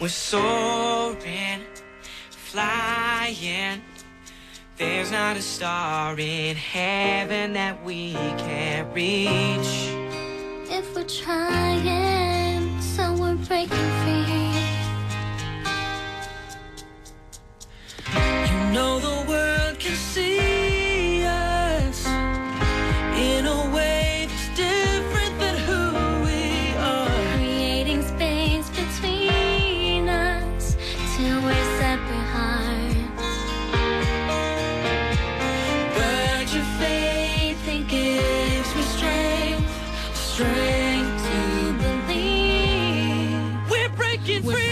We're soaring, flying. There's not a star in heaven that we can't reach. If we're trying, so we're breaking. freaking free.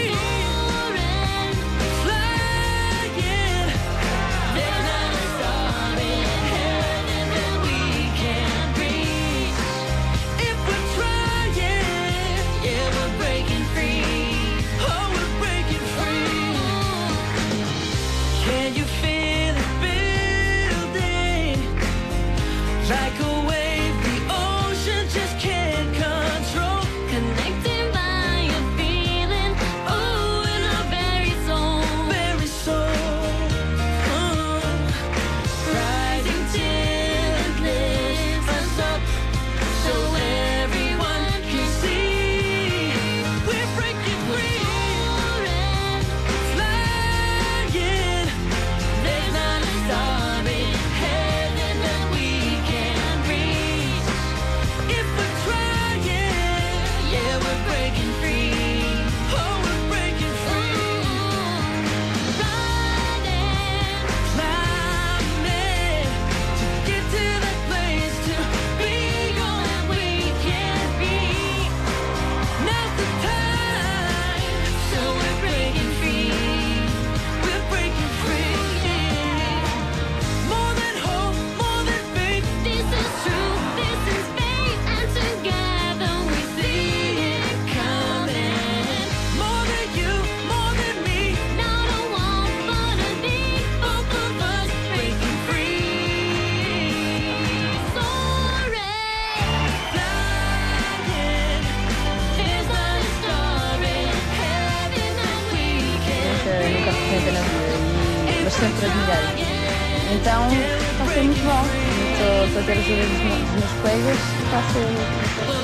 sempre admirei. Então está a ser muito bom. Estou a ter ajuda dos meus colegas, está a ser muito bom.